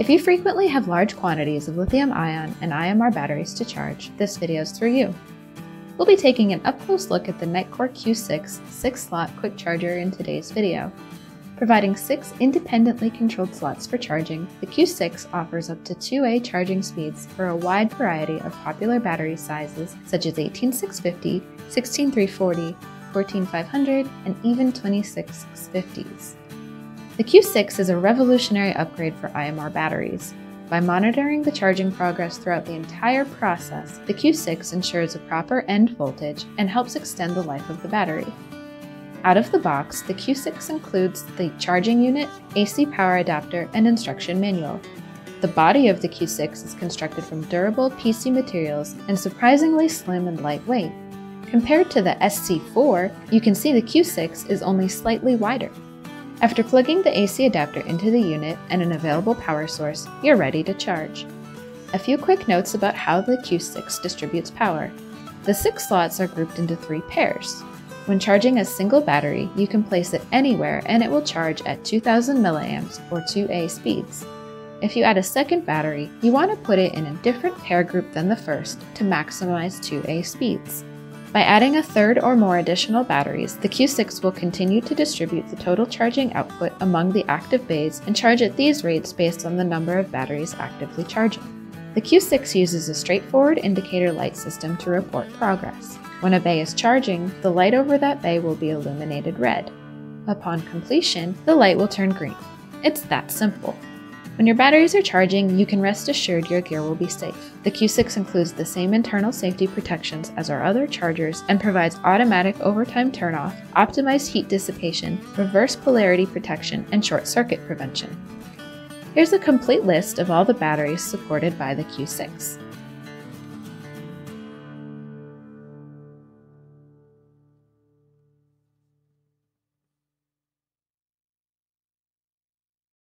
If you frequently have large quantities of lithium ion and IMR batteries to charge, this video is for you. We'll be taking an up-close look at the Nitecore Q6 6-slot quick charger in today's video. Providing six independently controlled slots for charging, the Q6 offers up to 2A charging speeds for a wide variety of popular battery sizes such as 18650, 16340, 14500, and even 26650s. The Q6 is a revolutionary upgrade for IMR batteries. By monitoring the charging progress throughout the entire process, the Q6 ensures a proper end voltage and helps extend the life of the battery. Out of the box, the Q6 includes the charging unit, AC power adapter, and instruction manual. The body of the Q6 is constructed from durable PC materials and surprisingly slim and lightweight. Compared to the SC4, you can see the Q6 is only slightly wider. After plugging the AC adapter into the unit and an available power source, you're ready to charge. A few quick notes about how the Q6 distributes power. The six slots are grouped into three pairs. When charging a single battery, you can place it anywhere and it will charge at 2000 mA or 2A speeds. If you add a second battery, you want to put it in a different pair group than the first to maximize 2A speeds. By adding a third or more additional batteries, the Q6 will continue to distribute the total charging output among the active bays and charge at these rates based on the number of batteries actively charging. The Q6 uses a straightforward indicator light system to report progress. When a bay is charging, the light over that bay will be illuminated red. Upon completion, the light will turn green. It's that simple. When your batteries are charging, you can rest assured your gear will be safe. The Q6 includes the same internal safety protections as our other chargers and provides automatic overtime turnoff, optimized heat dissipation, reverse polarity protection, and short circuit prevention. Here's a complete list of all the batteries supported by the Q6.